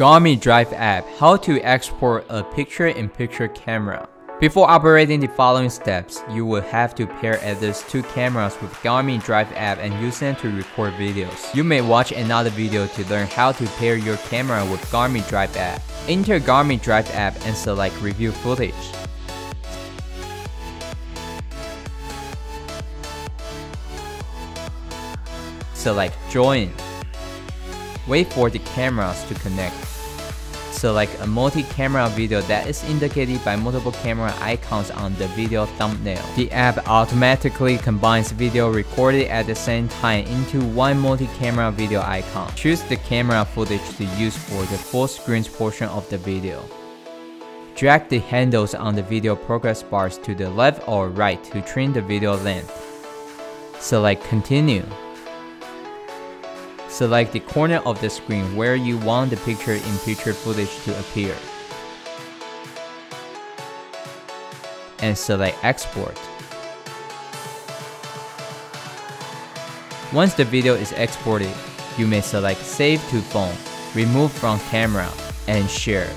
Garmin Drive app, how to export a picture-in-picture camera. Before operating the following steps, you will have to pair at least two cameras with Garmin Drive app and use them to record videos. You may watch another video to learn how to pair your camera with Garmin Drive app. Enter Garmin Drive app and select Review Footage. Select Join. Wait for the cameras to connect. Select a multi-camera video that is indicated by multiple camera icons on the video thumbnail. The app automatically combines video recorded at the same time into one multi-camera video icon. Choose the camera footage to use for the full screen portion of the video. Drag the handles on the video progress bars to the left or right to trim the video length. Select Continue. Select the corner of the screen where you want the picture-in-picture footage to appear. And select Export. Once the video is exported, you may select Save to Phone, Remove from Camera, and Share.